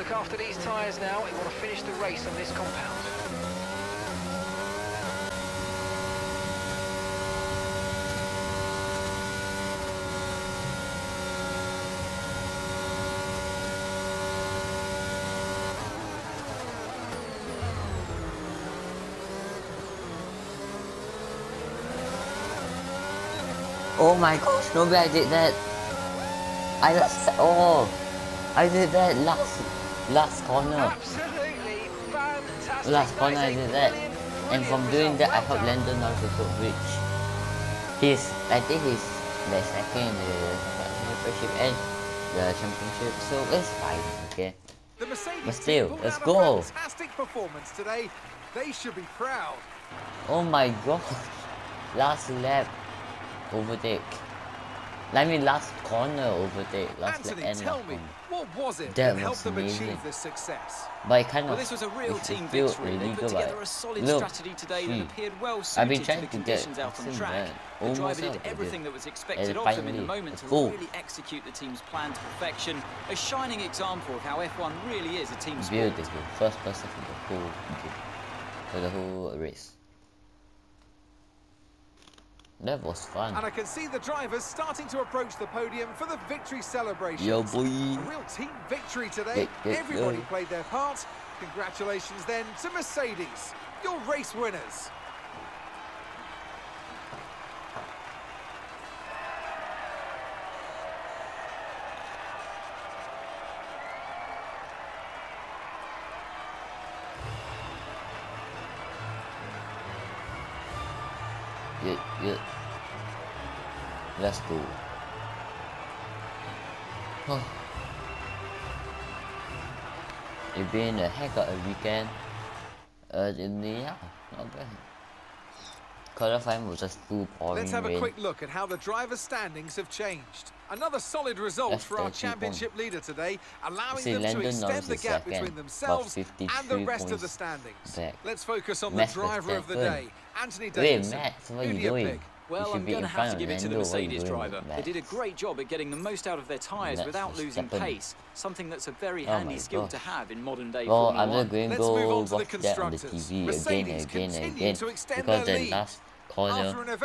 look after these tyres now. We want to finish the race on this compound. Oh my gosh, no way I did that. I just, oh, I did that last, last corner. Last corner I That is a did that. And from doing that, I hope. Lando also could reach. He's, I think he's the second in the championship and the championship, so it's fine, okay? But still, let's go. Fantastic performance today. They should be proud. Oh my god, last lap overtake. I me last corner overtake, last Anthony, end tell me, what was it That that helped them amazing. achieve this success? But it kind Well, of this was a real team victory. They put together a solid look, strategy today that appeared well I've been suited to trying the to get conditions out on seen track. that. The driver did everything that was expected of him in the moment to really execute the team's plan to perfection. A shining example of how F1 really is a team sport. Beautiful. First person for the whole game. For the whole race. That was fun. And I can see the drivers starting to approach the podium for the victory celebration. Yo boy. A real team victory today. Yeah, yeah, Everybody yeah. played their part. Congratulations then to Mercedes, your race winners. Yeah, yeah. Let's go. It's been a heck of a weekend. Uh, in the, yeah, not bad. Qualifying was just too boring. Let's have a quick look at how the drivers' standings have changed. Another solid result That's for our 30 championship leader today, allowing See, them Lando to extend the gap second, between themselves and the rest of the standings. back. Let's focus on Max the driver of the day, Anthony Davidson. Matt, what are you you doing? Well, you I'm going to have to give it to the Lando. What are you Mercedes driver. They did a great job at getting the most out of their tyres Max without losing pace, something that's a very Oh handy skill to have in modern day Well, Formula I'm One. going to Let's move go on to the that on the constructors. TV again and again and again because the last corner After an event